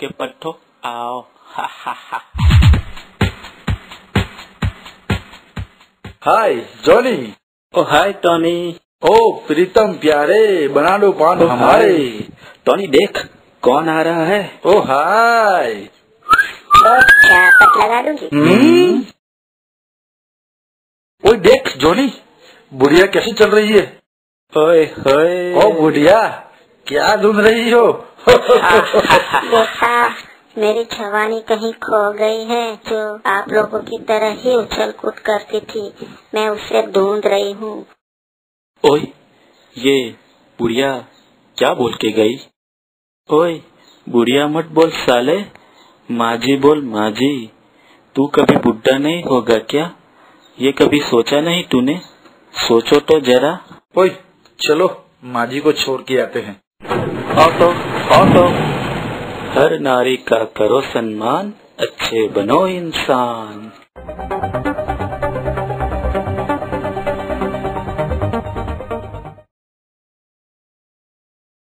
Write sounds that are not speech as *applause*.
के पट्टो आओ हा हा हा हाय जॉनी ओ हाय टॉनी ओ प्रीतम प्यारे बना लो पान ओ हमारे। हाय टॉनी देख कौन आ रहा है? ओ हाय क्या पट लगा दूँगी? हम्म ओए देख जोनी बुढ़िया कैसे चल रही है? ओए होए। ओ बुढ़िया क्या ढूंढ रही हो? देखा *laughs* मेरी छवानी कहीं खो गई है जो आप लोगों की तरह ही उछल कूद करती थी। मैं उसे ढूंढ रही हूँ। ओए ये बुढ़िया क्या बोल के गई? ओए बुढ़िया मत बोल साले। माजी बोल माजी। तू कभी बुढ़ा नहीं होगा क्या? ये कभी सोचा नहीं तूने? सोचो तो जरा। ओए चलो माजी को छोड़ के आते हैं। Auto auto. हर नारी का करो सम्मान अच्छे बनो इंसान।